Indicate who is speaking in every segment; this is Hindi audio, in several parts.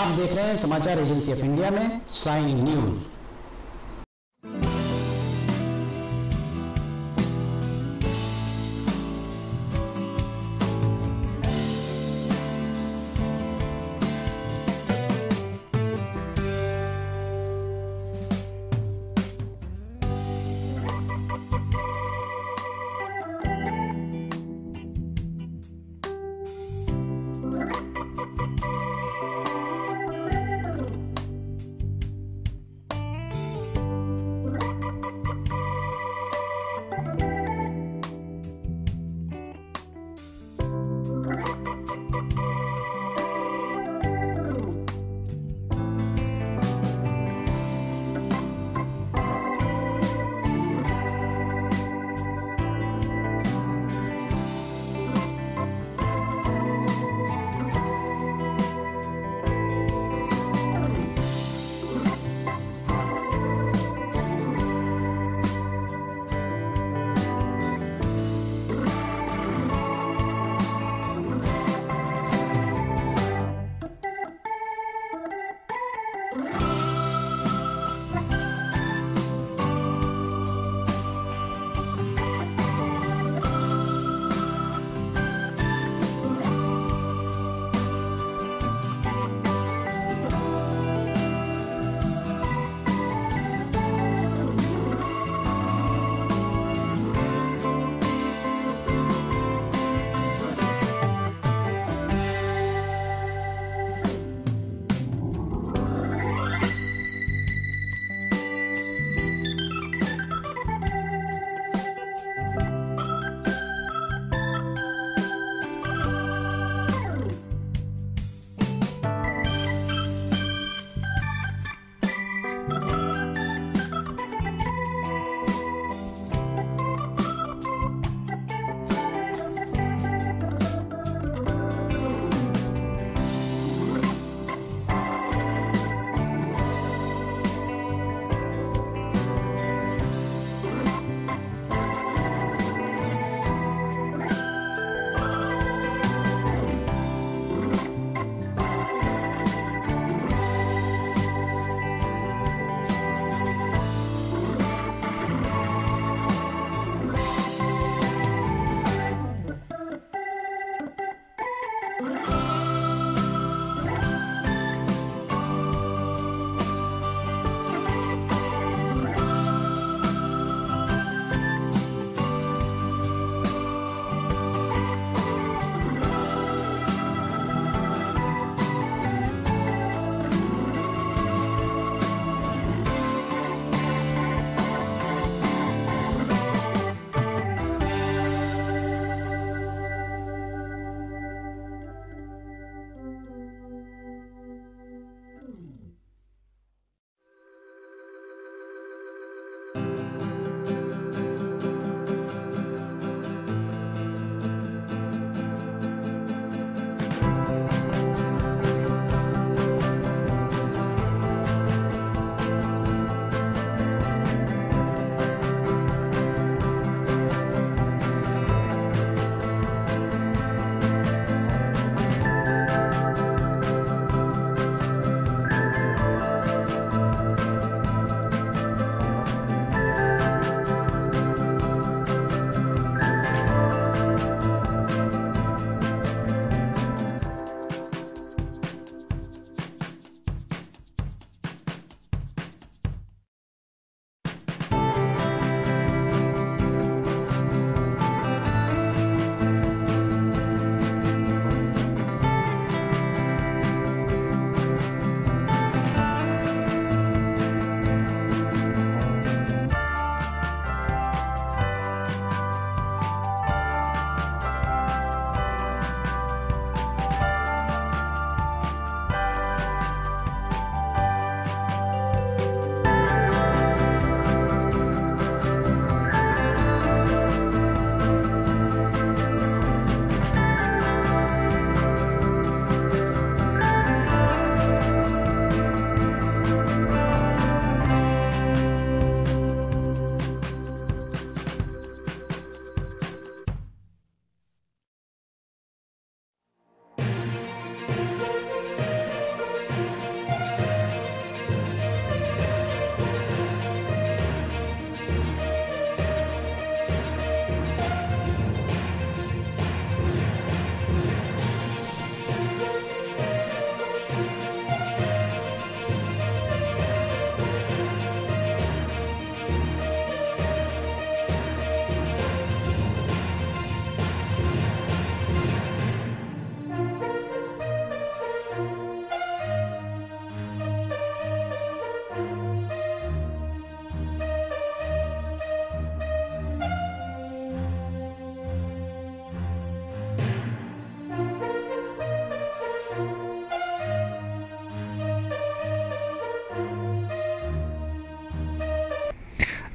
Speaker 1: आप देख रहे हैं समाचार एजेंसी ऑफ़ इंडिया में साइन न्यूज़।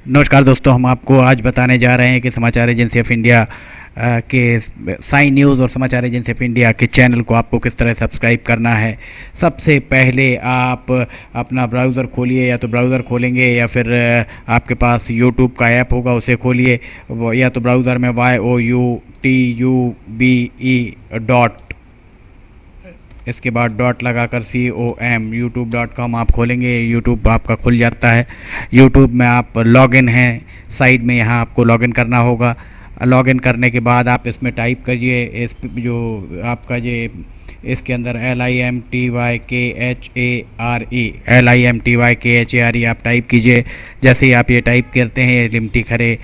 Speaker 2: नमस्कार दोस्तों, हम आपको आज बताने जा रहे हैं कि समाचार एजेंसी ऑफ़ इंडिया के साइन न्यूज़ और समाचार एजेंसी ऑफ़ इंडिया के चैनल को आपको किस तरह सब्सक्राइब करना है। सबसे पहले आप अपना ब्राउज़र खोलिए, या तो ब्राउज़र खोलेंगे, या फिर आपके पास यूट्यूब का ऐप होगा, उसे खोलिए। या तो ब्राउज़र में Y O U T U B E dot इसके बाद डॉट लगाकर C O M YouTube dot com आप खोलेंगे यूट्यूब आपका खुल जाता है। यूट्यूब में आप लॉगिन हैं साइड में यहाँ आपको लॉगिन करना होगा। लॉगिन करने के बाद आप इसमें टाइप करिए इस जो आपका ये इसके अंदर L I M T Y K H A R E L I M T Y K H A R E आप टाइप कीजिए। जैसे ही आप ये टाइप करते हैं लिमटी खरे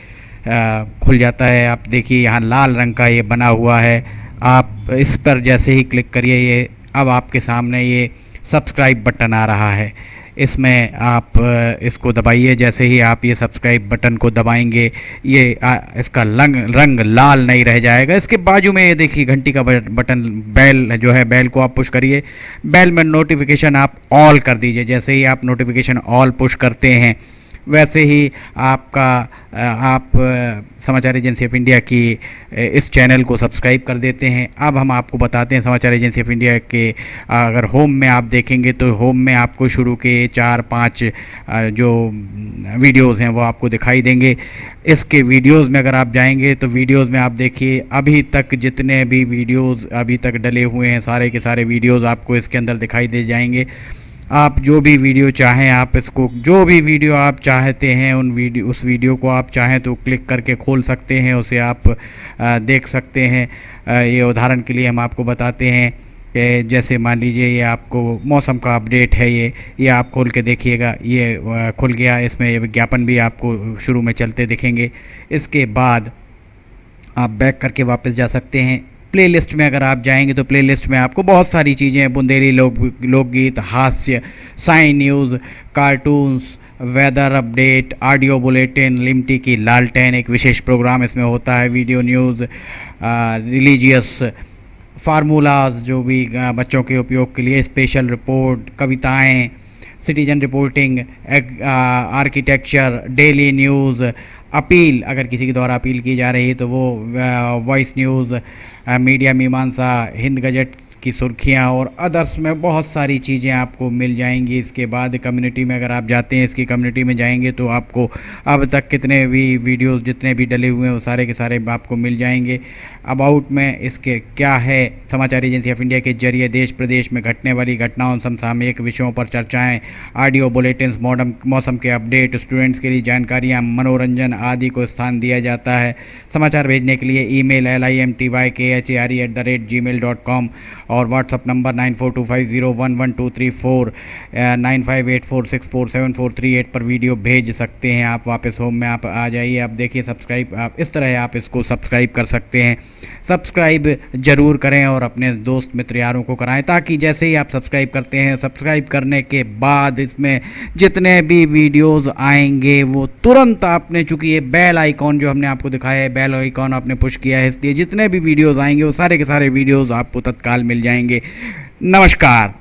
Speaker 2: आ, खुल जाता है। आप देखिए यहाँ लाल रंग का ये बना हुआ है। आप इस पर जैसे ही क्लिक करिए ये अब आपके सामने ये सब्सक्राइब बटन आ रहा है। इसमें आप इसको दबाइए। जैसे ही आप ये सब्सक्राइब बटन को दबाएँगे, ये इसका रंग रंग लाल नहीं रह जाएगा। इसके बाजू में ये देखिए, घंटी का बटन, बेल जो है, बेल को आप पुश करिए। बेल में नोटिफिकेशन आप ऑल कर दीजिए। जैसे ही आप नोटिफिकेशन ऑल पुश करते हैं वैसे ही आपका आप समाचार एजेंसी ऑफ़ इंडिया की इस चैनल को सब्सक्राइब कर देते हैं। अब हम आपको बताते हैं समाचार एजेंसी ऑफ़ इंडिया के अगर होम में आप देखेंगे तो होम में आपको शुरू के चार, पाँच जो वीडियोस हैं वो आपको दिखाई देंगे। इसके वीडियोस में अगर आप जाएँगे तो वीडियोस में आप देखिए, अभी तक जितने भी वीडियोस अभी तक डले हुए हैं, सारे के सारे वीडियोस आपको इसके अंदर दिखाई दे जाएँगे। आप जो भी वीडियो चाहें आप इसको जो भी वीडियो आप चाहते हैं उन वीडियो उस वीडियो को आप चाहें तो क्लिक करके खोल सकते हैं उसे आप आ, देख सकते हैं। आ, ये उदाहरण के लिए हम आपको बताते हैं कि जैसे मान लीजिए ये आपको मौसम का अपडेट है ये ये आप खोल के देखिएगा ये खुल गया इसमें ये विज्ञापन भी आपको शुरू में चलते दिखेंगे। इसके बाद आप बैक करके वापस जा सकते हैं। प्लेलिस्ट में अगर आप जाएँगे तो प्लेलिस्ट में आपको बहुत सारी चीज़ें बुंदेली लोक, लोकगीत, हास्य sign news cartoons weather update audio bulletin Limty की लालटेन, एक विशेष प्रोग्राम इसमें होता है। वीडियो न्यूज़ रिलीजियस फार्मूलाज जो भी बच्चों के उपयोग के लिए स्पेशल रिपोर्ट कविताएँ citizen reporting architecture daily news appeal, अगर किसी के द्वारा अपील की जा रही है तो वो वॉइस न्यूज़ मीडिया मीमांसा, हिंद गजट की सुर्खियाँ और अदर्स में बहुत सारी चीज़ें आपको मिल जाएँगी। इसके बाद कम्युनिटी में अगर आप जाते हैं, इसकी कम्युनिटी में जाएँगे तो आपको अब तक कितने भी वीडियोस जितने भी डले हुए हैं, वो सारे के सारे आपको मिल जाएँगे। अबाउट में इसके क्या है? समाचार एजेंसी ऑफ़ इंडिया के ज़रिए देश प्रदेश में घटने वाली घटनाओं, समसामयिक विषयों पर चर्चाएँ ऑडियो बुलेटिन मॉडम, मौसम के अपडेट स्टूडेंट्स के लिए जानकारियाँ, मनोरंजन आदि को स्थान दिया जाता है। समाचार भेजने के लिए email L I M T Y K H A R E at the rate Gmail dot com और WhatsApp number nine four two five zero one one two three four nine five eight four six four seven four three eight पर वीडियो भेज सकते हैं आप वापस होम में। आप आ जाइए, आप देखिए सब्सक्राइब आप इस तरह आप इसको सब्सक्राइब कर सकते हैं। सब्सक्राइब ज़रूर करें और अपने दोस्त मित्र यारों को कराएँ, ताकि जैसे ही आप सब्सक्राइब करते हैं सब्सक्राइब करने के बाद इसमें जितने भी वीडियोस आएँगे, वो तुरंत आपने चूँकि ये बेल आइकॉन जो हमने आपको दिखाया है बेल आइकॉन आपने पुश किया है, इसलिए जितने भी वीडियोज़ आएँगे, वो सारे के सारे वीडियोज़ आपको तत्काल मिल जाएँगे। नमस्कार।